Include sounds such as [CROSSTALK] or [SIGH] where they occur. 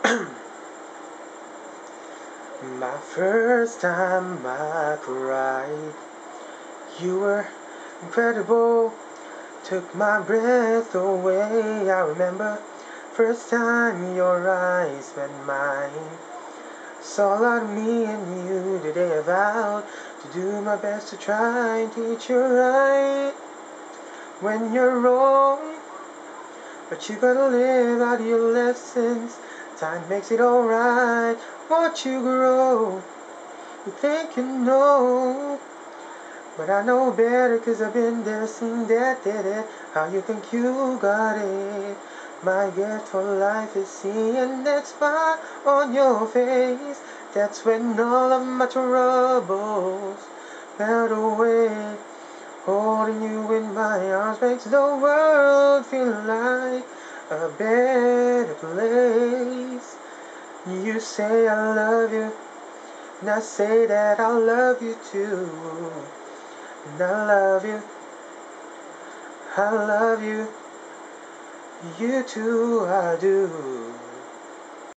[CLEARS THROAT] My first time I cried, you were incredible, took my breath away. I remember first time your eyes met mine. Saw a lot of me and you today I vowed to do my best to try and teach you right when you're wrong. But you gotta live out your lessons. Time makes it alright. Watch you grow. You think you know. But I know better cause I've been there, seen that, did it. How you think you got it. My gift for life is seeing that smile on your face. That's when all of my troubles melt away. Holding you in my arms makes the world feel like a better place. Say I love you, and I say that I love you too. And I love you, I love you, you too I do.